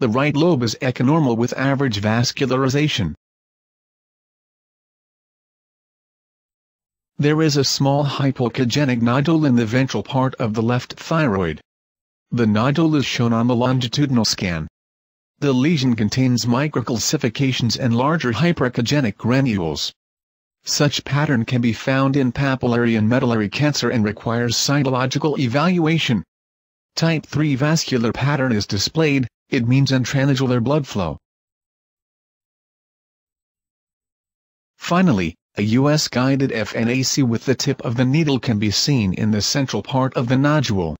The right lobe is echonormal with average vascularization. There is a small hypoechogenic nodule in the ventral part of the left thyroid. The nodule is shown on the longitudinal scan. The lesion contains microcalcifications and larger hyperechogenic granules. Such pattern can be found in papillary and medullary cancer and requires cytological evaluation. Type 3 vascular pattern is displayed, it means intranodular blood flow. Finally, a US-guided FNAC with the tip of the needle can be seen in the central part of the nodule.